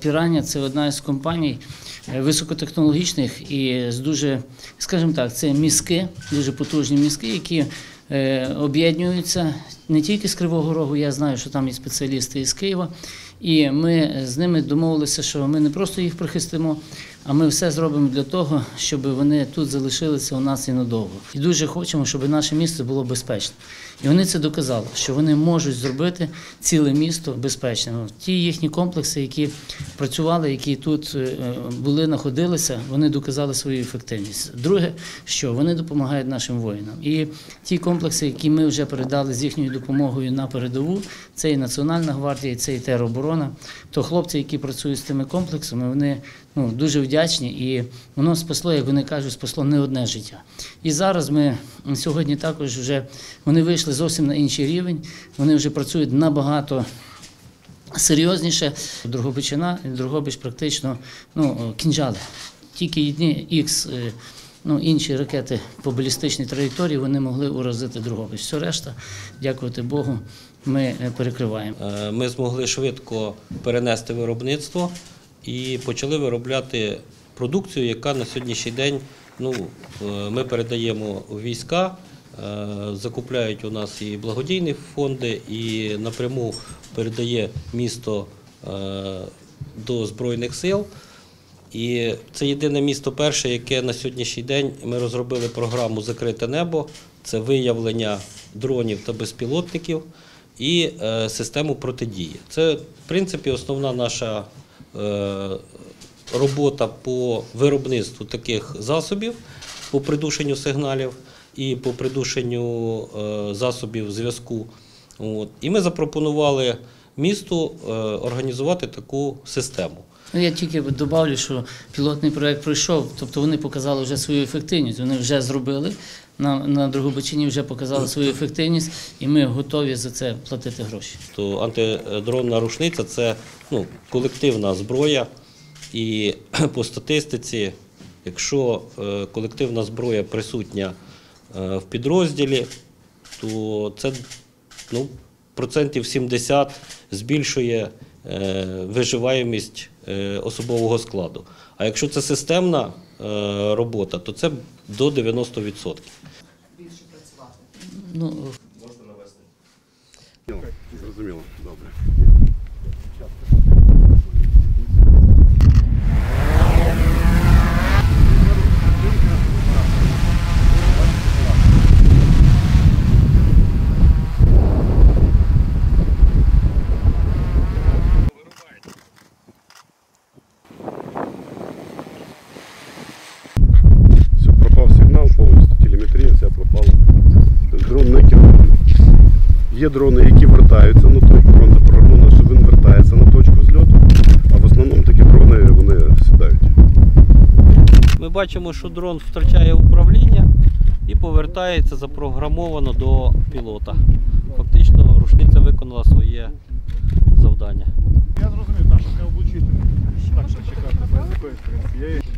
Пірання це одна із компаній е, високотехнологічних і з дуже, скажімо так, це мізки, дуже потужні мізки, які е, об'єднуються не тільки з Кривого Рогу, я знаю, що там є спеціалісти із Києва. І ми з ними домовилися, що ми не просто їх прихистимо, а ми все зробимо для того, щоб вони тут залишилися у нас і надовго. І дуже хочемо, щоб наше місто було безпечним. І вони це доказали, що вони можуть зробити ціле місто безпечним. Ті їхні комплекси, які працювали, які тут е, були, знаходилися, вони доказали свою ефективність. Друге, що вони допомагають нашим воїнам. І ті комплекси, які ми вже передали з їхньою допомогою на передову, це і Національна гвардія, це і тероборона. То хлопці, які працюють з тими комплексами, вони ну, дуже вдячні, і воно спасло, як вони кажуть, спасло не одне життя. І зараз ми сьогодні також вже вони вийшли зовсім на інший рівень. Вони вже працюють набагато. Серйозніше, Другобичина, Другобич практично ну, кінжали. Тільки одні Х, ну, інші ракети по балістичній траєкторії вони могли уразити Другобич. Все решта, дякувати Богу, ми е, перекриваємо. Е, Ми змогли швидко перенести виробництво і почали виробляти продукцію, яка на сьогоднішній день ну, е, ми передаємо у війська. е, Закупляють у нас і благодійні фонди, і напряму передає місто е, до Збройних сил. І це єдине місто перше, яке на сьогоднішній день ми розробили програму Закрите небо. Це виявлення дронів та безпілотників і систему протидії. Це, в принципі, основна наша робота по виробництву таких засобів, по придушенню сигналів і по придушенню е, засобів зв'язку. І ми запропонували місту е, організувати таку систему. Ну, я тільки добавлю, що пілотний проект пройшов, тобто вони показали вже свою ефективність. Вони вже зробили на, на Другобичині вже показали свою ефективність, і ми готові за це платити гроші. То антидронна рушниця це ну, колективна зброя. І по статистиці, якщо е, колективна зброя присутня е, в підрозділі, то це ну, процентів 70 збільшує е, виживаємість е, особового складу. А якщо це системна е, робота, то це до 90%. Ну, Зрозуміло, добре. Є дрони, які вертаються, ну той дрон запрограмовано, що він вертається на точку зльоту, а в основному такі дрони вони сідають. Ми бачимо, що дрон втрачає управління і повертається запрограмовано до пілота. Фактично, рушниця виконала своє завдання. Я зрозумів, так, що не облучити. Так, що чекати без в принципі.